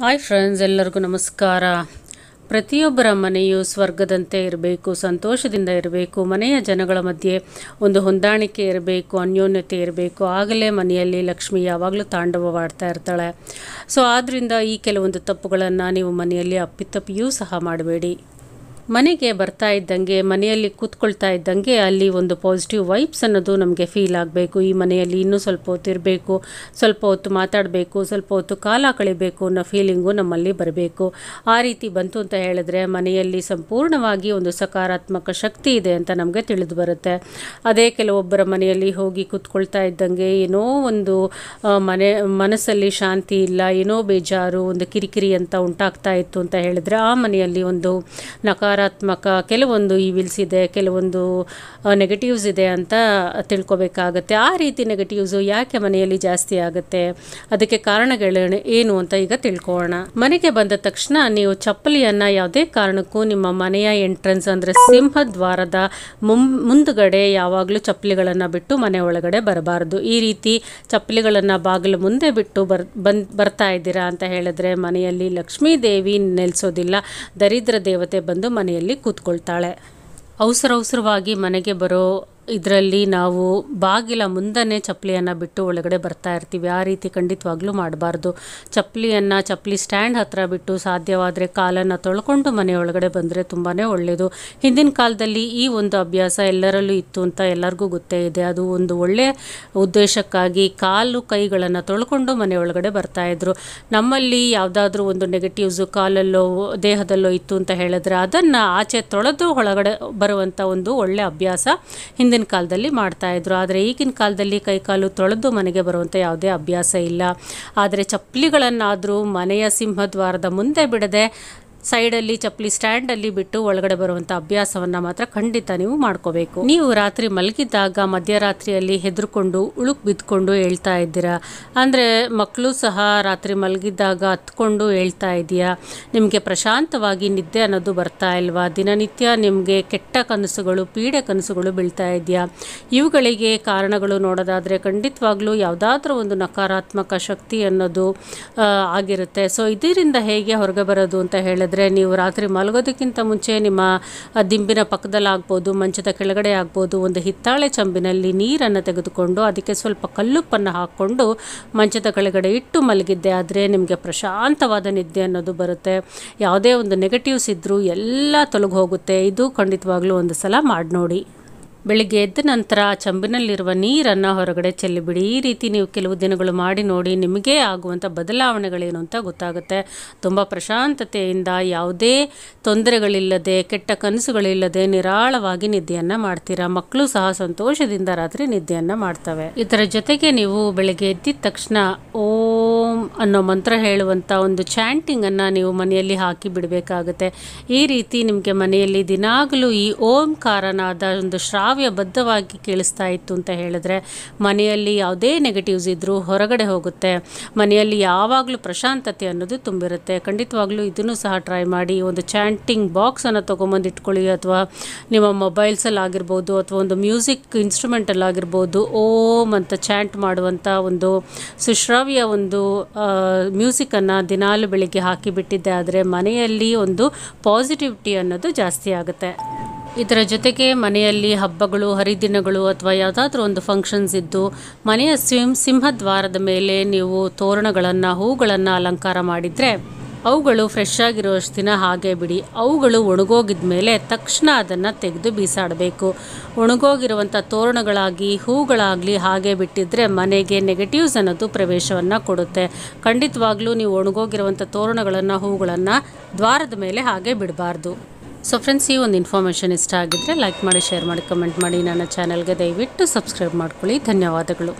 Hi friends ಎಲ್ಲರಿಗೂ ನಮಸ್ಕಾರ. ಪ್ರತಿಯೊಬ್ಬರ ಮನೆಯು ಸ್ವರ್ಗದಂತೆ ಇರಬೇಕು, ಸಂತೋಷದಿಂದ ಇರಬೇಕು, ಮನೆಯ ಜನಗಳ ಮಧ್ಯೆ ಒಂದು ಹೊಂದಾಣಿಕೆ ಇರಬೇಕು, ಅನ್ಯೋನ್ಯತೆ ಇರಬೇಕು. ಆಗಲೇ ಮನೆಯಲ್ಲಿ ಲಕ್ಷ್ಮಿ ಯಾವಾಗಲೂ ತಾಂಡವವಾಡ್ತಾ ಇರ್ತಾಳೆ. ಸೊ ಆದ್ದರಿಂದ ಈ ಕೆಲವೊಂದು ತಪ್ಪುಗಳನ್ನು ನೀವು ಮನೆಯಲ್ಲಿ ಅಪ್ಪಿತಪ್ಪಿಯೂ ಸಹ ಮಾಡಬೇಡಿ. ಮನೆಗೆ ಬರ್ತಾ ಇದ್ದಂಗೆ, ಮನೆಯಲ್ಲಿ ಕೂತ್ಕೊಳ್ತಾ ಇದ್ದಂಗೆ ಅಲ್ಲಿ ಒಂದು ಪಾಸಿಟಿವ್ ವೈಬ್ಸ್ ಅನ್ನೋದು ನಮಗೆ ಫೀಲ್ ಆಗಬೇಕು. ಈ ಮನೆಯಲ್ಲಿ ಇನ್ನೂ ಸ್ವಲ್ಪ ಹೊತ್ತು ಇರಬೇಕು, ಸ್ವಲ್ಪ ಹೊತ್ತು ಮಾತಾಡಬೇಕು, ಸ್ವಲ್ಪ ಹೊತ್ತು ಕಾಲ ಕಳಿಬೇಕು ಅನ್ನೋ ಫೀಲಿಂಗು ನಮ್ಮಲ್ಲಿ ಬರಬೇಕು. ಆ ರೀತಿ ಬಂತು ಅಂತ ಹೇಳಿದ್ರೆ ಮನೆಯಲ್ಲಿ ಸಂಪೂರ್ಣವಾಗಿ ಒಂದು ಸಕಾರಾತ್ಮಕ ಶಕ್ತಿ ಇದೆ ಅಂತ ನಮಗೆ ತಿಳಿದು ಬರುತ್ತೆ. ಅದೇ ಕೆಲವೊಬ್ಬರ ಮನೆಯಲ್ಲಿ ಹೋಗಿ ಕೂತ್ಕೊಳ್ತಾ ಇದ್ದಂಗೆ ಏನೋ ಒಂದು ಮನೆ, ಮನಸ್ಸಲ್ಲಿ ಶಾಂತಿ ಇಲ್ಲ, ಏನೋ ಬೇಜಾರು, ಒಂದು ಕಿರಿಕಿರಿ ಅಂತ ಉಂಟಾಗ್ತಾ ಇತ್ತು ಅಂತ ಹೇಳಿದ್ರೆ ಆ ಮನೆಯಲ್ಲಿ ಒಂದು ನಕಾರಾತ್ಮಕ ಕೆಲವೊಂದು ಈವಿಲ್ಸ್ ಇದೆ, ಕೆಲವೊಂದು ನೆಗೆಟಿವ್ಸ್ ಇದೆ ಅಂತ ತಿಳ್ಕೊಬೇಕಾಗತ್ತೆ. ಆ ರೀತಿ ನೆಗೆಟಿವ್ಸು ಯಾಕೆ ಮನೆಯಲ್ಲಿ ಜಾಸ್ತಿ ಆಗುತ್ತೆ? ಅದಕ್ಕೆ ಕಾರಣಗಳು ಏನು ಅಂತ ಈಗ ತಿಳ್ಕೊಳ್ಳೋಣ ಮನೆಗೆ ಬಂದ ತಕ್ಷಣ ನೀವು ಚಪ್ಪಲಿಯನ್ನು ಯಾವುದೇ ಕಾರಣಕ್ಕೂ ನಿಮ್ಮ ಮನೆಯ ಎಂಟ್ರೆನ್ಸ್ ಅಂದರೆ ಸಿಂಹದ್ವಾರದ ಮುಂ ಮುಂದುಗಡೆ ಯಾವಾಗಲೂ ಚಪ್ಪಲಿಗಳನ್ನು ಬಿಟ್ಟು ಮನೆ ಒಳಗಡೆ ಬರಬಾರದು. ಈ ರೀತಿ ಚಪ್ಪಲಿಗಳನ್ನು ಬಾಗಿಲು ಮುಂದೆ ಬಿಟ್ಟು ಬರ್, ಬಂದ್, ಬರ್ತಾ ಇದ್ದೀರಾ ಅಂತ ಹೇಳಿದ್ರೆ ಮನೆಯಲ್ಲಿ ಲಕ್ಷ್ಮೀ ದೇವಿ ನೆಲೆಸೋದಿಲ್ಲ. ದರಿದ್ರ ದೇವತೆ ಬಂದು ಮನೆಯಲ್ಲಿ ಕೂತ್ಕೊಳ್ತಾಳೆ. ಅವಸರ ಅವಸರವಾಗಿ ಮನೆಗೆ ಬರೋ ಇದರಲ್ಲಿ ನಾವು ಬಾಗಿಲ ಮುಂದನೆ ಚಪ್ಪಲಿಯನ್ನು ಬಿಟ್ಟು ಒಳಗಡೆ ಬರ್ತಾ ಇರ್ತೀವಿ. ಆ ರೀತಿ ಖಂಡಿತವಾಗ್ಲೂ ಮಾಡಬಾರ್ದು. ಚಪ್ಪಲಿಯನ್ನು ಚಪ್ಪಲಿ ಸ್ಟ್ಯಾಂಡ್ ಹತ್ತಿರ ಬಿಟ್ಟು ಸಾಧ್ಯವಾದರೆ ಕಾಲನ್ನು ತೊಳ್ಕೊಂಡು ಮನೆ ಒಳಗಡೆ ಬಂದರೆ ತುಂಬಾ ಒಳ್ಳೆಯದು ಹಿಂದಿನ ಕಾಲದಲ್ಲಿ ಈ ಒಂದು ಅಭ್ಯಾಸ ಎಲ್ಲರಲ್ಲೂ ಇತ್ತು ಅಂತ ಎಲ್ಲರಿಗೂ ಗೊತ್ತೇ ಇದೆ. ಅದು ಒಂದು ಒಳ್ಳೆಯ ಉದ್ದೇಶಕ್ಕಾಗಿ ಕಾಲು ಕೈಗಳನ್ನು ತೊಳ್ಕೊಂಡು ಮನೆ ಒಳಗಡೆ ಬರ್ತಾ ಇದ್ರು. ನಮ್ಮಲ್ಲಿ ಯಾವುದಾದ್ರೂ ಒಂದು ನೆಗೆಟಿವ್ಸು ಕಾಲಲ್ಲೋ ದೇಹದಲ್ಲೋ ಇತ್ತು ಅಂತ ಹೇಳಿದ್ರೆ ಅದನ್ನು ಆಚೆ ತೊಳೆದು ಒಳಗಡೆ ಬರುವಂಥ ಒಂದು ಒಳ್ಳೆ ಅಭ್ಯಾಸ ಹಿಂದಿನ ಕಾಲದಲ್ಲಿ ಮಾಡ್ತಾ ಇದ್ರು. ಆದರೆ ಈಗಿನ ಕಾಲದಲ್ಲಿ ಕೈಕಾಲು ತೊಳೆದು ಮನೆಗೆ ಬರುವಂಥ ಯಾವುದೇ ಅಭ್ಯಾಸ ಇಲ್ಲ. ಆದರೆ ಚಪ್ಪಲಿಗಳನ್ನಾದರೂ ಮನೆಯ ಸಿಂಹದ್ವಾರದ ಮುಂದೆ ಬಿಡದೆ ಸೈಡಲ್ಲಿ ಚಪ್ಪಲಿ ಸ್ಟ್ಯಾಂಡಲ್ಲಿ ಬಿಟ್ಟು ಒಳಗಡೆ ಬರುವಂಥ ಅಭ್ಯಾಸವನ್ನು ಮಾತ್ರ ಖಂಡಿತ ನೀವು ಮಾಡ್ಕೋಬೇಕು. ನೀವು ರಾತ್ರಿ ಮಲಗಿದ್ದಾಗ, ಮಧ್ಯರಾತ್ರಿಯಲ್ಲಿ ಹೆದರ್ಕೊಂಡು, ಉಳುಕ್ ಬಿದ್ಕೊಂಡು ಹೇಳ್ತಾ ಇದ್ದೀರಾ? ಅಂದರೆ ಮಕ್ಕಳು ಸಹ ರಾತ್ರಿ ಮಲಗಿದ್ದಾಗ ಹತ್ಕೊಂಡು ಹೇಳ್ತಾ ಇದೆಯಾ? ನಿಮಗೆ ಪ್ರಶಾಂತವಾಗಿ ನಿದ್ದೆ ಅನ್ನೋದು ಬರ್ತಾ ಇಲ್ವಾ? ದಿನನಿತ್ಯ ನಿಮಗೆ ಕೆಟ್ಟ ಕನಸುಗಳು, ಪೀಡೆ ಕನಸುಗಳು ಬೀಳ್ತಾ ಇದೆಯಾ? ಇವುಗಳಿಗೆ ಕಾರಣಗಳು ನೋಡೋದಾದರೆ ಖಂಡಿತವಾಗ್ಲೂ ಯಾವುದಾದ್ರೂ ಒಂದು ನಕಾರಾತ್ಮಕ ಶಕ್ತಿ ಅನ್ನೋದು ಆಗಿರುತ್ತೆ. ಸೊ ಇದರಿಂದ ಹೇಗೆ ಹೊರಗೆ ಬರೋದು ಅಂತ ಹೇಳಿದ್ರೆ ನೀವು ರಾತ್ರಿ ಮಲಗೋದಕ್ಕಿಂತ ಮುಂಚೆ ನಿಮ್ಮ ದಿಂಬಿನ ಪಕ್ಕದಲ್ಲಿ ಆಗ್ಬೋದು ಮಂಚದ ಕೆಳಗಡೆ ಆಗ್ಬೋದು, ಒಂದು ಹಿತ್ತಾಳೆ ಚಂಬಿನಲ್ಲಿ ನೀರನ್ನು ತೆಗೆದುಕೊಂಡು ಅದಕ್ಕೆ ಸ್ವಲ್ಪ ಕಲ್ಲುಪ್ಪನ್ನು ಹಾಕ್ಕೊಂಡು ಮಂಚದ ಕೆಳಗಡೆ ಇಟ್ಟು ಮಲಗಿದ್ದೆ. ಆದರೆ ನಿಮಗೆ ಪ್ರಶಾಂತವಾದ ನಿದ್ದೆ ಅನ್ನೋದು ಬರುತ್ತೆ. ಯಾವುದೇ ಒಂದು ನೆಗೆಟಿವ್ಸ್ ಇದ್ದರೂ ಎಲ್ಲ ತೊಲಗಿ ಹೋಗುತ್ತೆ ಇದು ಖಂಡಿತವಾಗ್ಲೂ ಒಂದು ಸಲ ಮಾಡಿ ನೋಡಿ ಬೆಳಿಗ್ಗೆ ಎದ್ದ ನಂತರ ಚಂಬಿನಲ್ಲಿರುವ ನೀರನ್ನು ಹೊರಗಡೆ ಚೆಲ್ಲಿಬಿಡಿ. ಈ ರೀತಿ ನೀವು ಕೆಲವು ದಿನಗಳು ಮಾಡಿ ನೋಡಿ ನಿಮಗೆ ಆಗುವಂಥ ಬದಲಾವಣೆಗಳೇನು ಅಂತ ಗೊತ್ತಾಗುತ್ತೆ. ತುಂಬ ಪ್ರಶಾಂತತೆಯಿಂದ ಯಾವುದೇ ತೊಂದರೆಗಳಿಲ್ಲದೆ, ಕೆಟ್ಟ ಕನಸುಗಳಿಲ್ಲದೆ ನಿರಾಳವಾಗಿ ನಿದ್ದೆಯನ್ನು ಮಾಡ್ತೀರಾ. ಮಕ್ಕಳು ಸಹ ಸಂತೋಷದಿಂದ ರಾತ್ರಿ ನಿದ್ದೆಯನ್ನು ಮಾಡ್ತವೆ. ಇದರ ಜೊತೆಗೆ ನೀವು ಬೆಳಗ್ಗೆ ಎದ್ದಿದ ತಕ್ಷಣ ಓಂ ಅನ್ನೋ ಮಂತ್ರ ಹೇಳುವಂಥ ಒಂದು ಚಾಂಟಿಂಗನ್ನು ನೀವು ಮನೆಯಲ್ಲಿ ಹಾಕಿ ಬಿಡಬೇಕಾಗುತ್ತೆ. ಈ ರೀತಿ ನಿಮಗೆ ಮನೆಯಲ್ಲಿ ದಿನಾಗಲೂ ಈ ಓಂಕಾರನಾದ ಒಂದು ಶ್ರಾವ್ಯಬದ್ಧವಾಗಿ ಕೇಳಿಸ್ತಾ ಇತ್ತು ಅಂತ ಹೇಳಿದ್ರೆ, ಮನೆಯಲ್ಲಿ ಯಾವುದೇ ನೆಗೆಟಿವ್ಸ್ ಇದ್ದರೂ ಹೊರಗಡೆ ಹೋಗುತ್ತೆ. ಮನೆಯಲ್ಲಿ ಯಾವಾಗಲೂ ಪ್ರಶಾಂತತೆ ಅನ್ನೋದು ತುಂಬಿರುತ್ತೆ. ಖಂಡಿತವಾಗ್ಲೂ ಇದನ್ನು ಸಹ ಟ್ರೈ ಮಾಡಿ, ಒಂದು ಚಾಂಟಿಂಗ್ ಬಾಕ್ಸನ್ನು ತೊಗೊಂಬಂದು ಇಟ್ಕೊಳ್ಳಿ ಅಥವಾ ನಿಮ್ಮ ಮೊಬೈಲ್ಸಲ್ಲಿ ಆಗಿರ್ಬೋದು ಅಥವಾ ಒಂದು ಮ್ಯೂಸಿಕ್ ಇನ್ಸ್ಟ್ರೂಮೆಂಟಲ್ಲಿ ಆಗಿರ್ಬೋದು, ಓಂ ಅಂತ ಚಾಂಟ್ ಮಾಡುವಂಥ ಒಂದು ಸುಶ್ರಾವ್ಯ ಒಂದು ಮ್ಯೂಸಿಕನ್ನು ದಿನಾಲು ಬೆಳಿಗ್ಗೆ ಹಾಕಿಬಿಟ್ಟಿದ್ದೆ. ಆದರೆ ಮನೆಯಲ್ಲಿ ಒಂದು ಪಾಸಿಟಿವಿಟಿ ಅನ್ನೋದು ಜಾಸ್ತಿ ಆಗುತ್ತೆ. ಇದರ ಜೊತೆಗೆ ಮನೆಯಲ್ಲಿ ಹಬ್ಬಗಳು, ಹರಿದಿನಗಳು ಅಥವಾ ಯಾವುದಾದ್ರೂ ಒಂದು ಫಂಕ್ಷನ್ಸ್ ಇದ್ದು, ಮನೆಯ ಸಿಂ, ಸಿಂಹದ್ವಾರದ ಮೇಲೆ ನೀವು ತೋರಣಗಳನ್ನು, ಹೂಗಳನ್ನು ಅಲಂಕಾರ ಮಾಡಿದರೆ, ಅವುಗಳು ಫ್ರೆಶ್ ಆಗಿರೋಷ್ಟು ದಿನ ಹಾಗೆ ಬಿಡಿ. ಅವುಗಳು ಒಣಗೋಗಿದ ಮೇಲೆ ತಕ್ಷಣ ಅದನ್ನು ತೆಗೆದು ಬೀಸಾಡಬೇಕು. ಒಣಗೋಗಿರುವಂಥ ತೋರಣಗಳಾಗಿ ಹೂಗಳಾಗಲಿ ಹಾಗೆ ಬಿಟ್ಟಿದ್ರೆ ಮನೆಗೆ ನೆಗೆಟಿವ್ಸ್ ಅನ್ನೋದು ಪ್ರವೇಶವನ್ನು ಕೊಡುತ್ತೆ. ಖಂಡಿತವಾಗ್ಲೂ ನೀವು ಒಣಗೋಗಿರುವಂಥ ತೋರಣಗಳನ್ನು, ಹೂಗಳನ್ನು ದ್ವಾರದ ಮೇಲೆ ಹಾಗೆ ಬಿಡಬಾರ್ದು. ಸೊ ಫ್ರೆಂಡ್ಸ್ ಈ ಒಂದು ಇನ್ಫಾರ್ಮೇಷನ್ ಇಷ್ಟ ಆಗಿದ್ದರೆ ಲೈಕ್ ಮಾಡಿ ಶೇರ್ ಮಾಡಿ ಕಮೆಂಟ್ ಮಾಡಿ ನನ್ನ ಚಾನಲ್ಗೆ ದಯವಿಟ್ಟು ಸಬ್ಸ್ಕ್ರೈಬ್ ಮಾಡ್ಕೊಳ್ಳಿ. ಧನ್ಯವಾದಗಳು.